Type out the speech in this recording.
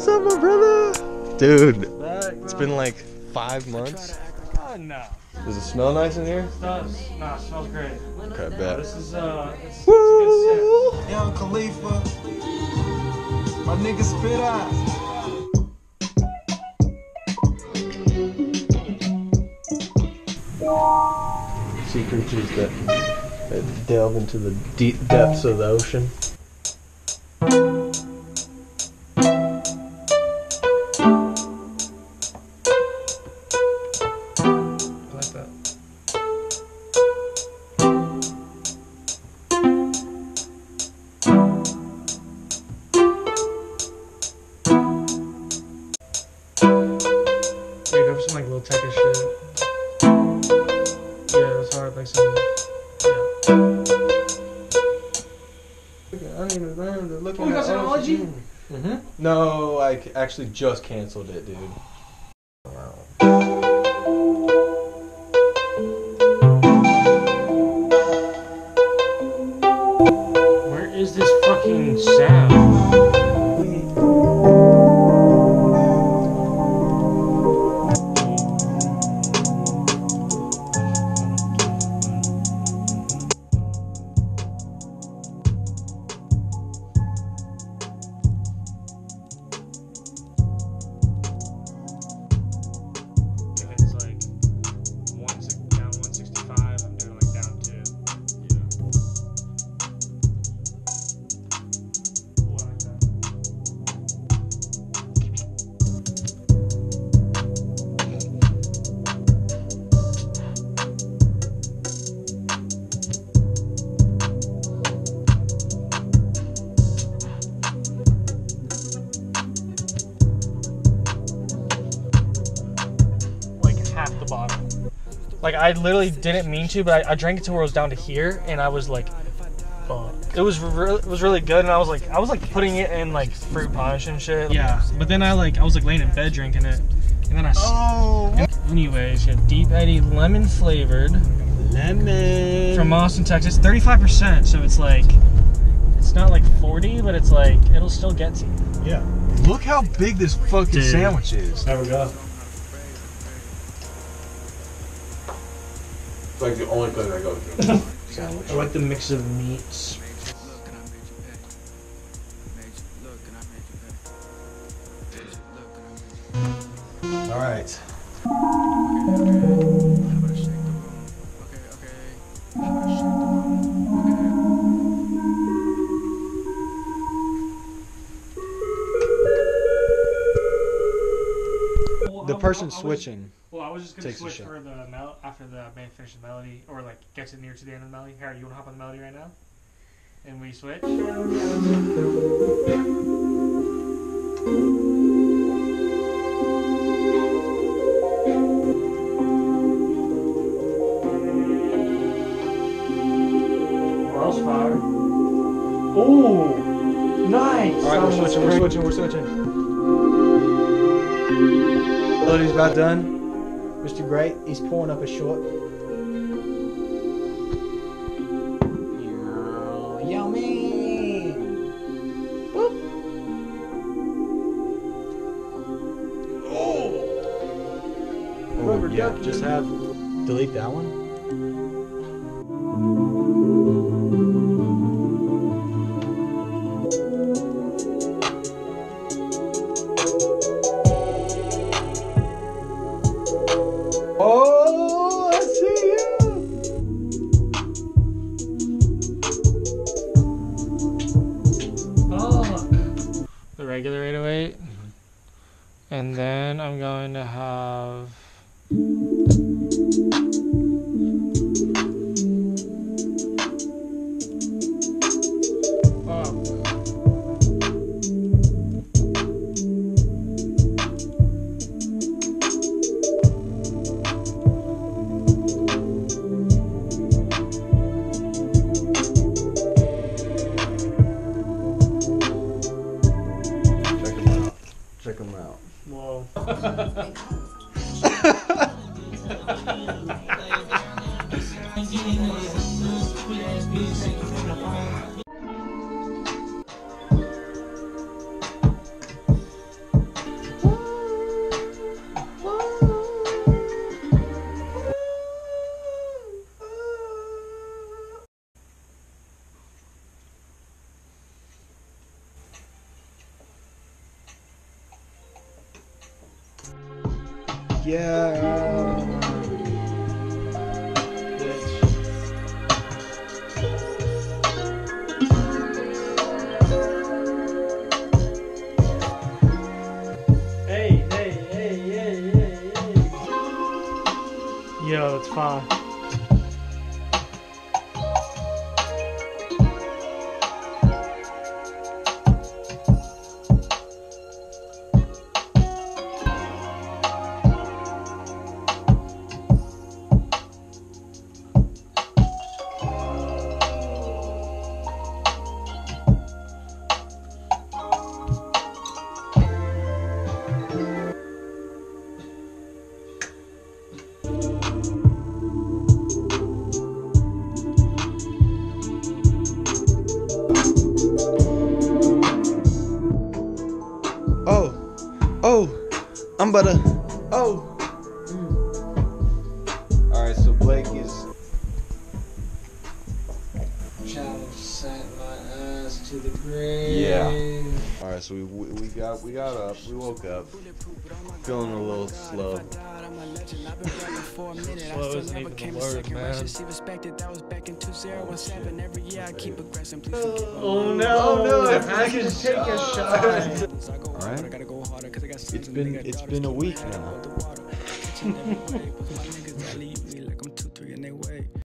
What's up, my brother? Dude, it's been like five months. Oh, no. Does it smell nice in here? It does. No, it smells great. Okay, bet. This is, uh, it's, it's a good set. Young Khalifa. My nigga spit eyes. Sea creatures that, that delve into the deep depths of the ocean. Go for some like little techie shit. Yeah, it's hard, like some. Yeah. I don't even remember looking Oh, you got Synology? Mm-hmm. No, I c- actually just canceled it, dude. Like I literally didn't mean to, but I, I drank it to where it was down to here, and I was like, fuck. It was re- it was really good, and I was like, I was like putting it in like fruit punch and shit. Yeah, but then I like I was like laying in bed drinking it, and then I. Oh. Anyways, yeah, Deep Eddy lemon flavored Lemon. from Austin, Texas, thirty five percent. So it's like, it's not like forty, but it's like it'll still get to you. yeah. Look how big this fucking Dude. sandwich is. There we go. It's like the only place I go to. I like the mix of meats. All right. The person switching. Well, I was just gonna takes a switch shot. for the mel after the band finishes the melody, or like gets it near to the end of the melody. Harry, you wanna hop on the melody right now? And we switch. What else fire? Ooh, nice. All right, we're switching. We're switching. We're switching. Melody's about done. Mr. Great, he's pouring up a short. Yummy. Oh, yeah. Just have delete that one. Oh, I see you. The regular 808. And then I'm going to have. Check them out. Whoa. Yeah. Hey, hey, hey. Yo, it's fine. I'm about to. Oh. Mm. All right, so Blake is. Challenge sent my ass to the grave. Yeah. All right, so we, we we got we got up, we woke up, feeling a little slow. Slow isn't even the word, man. Oh no! Oh, no, I I can can take a shot. All right. It's been it's been a week now.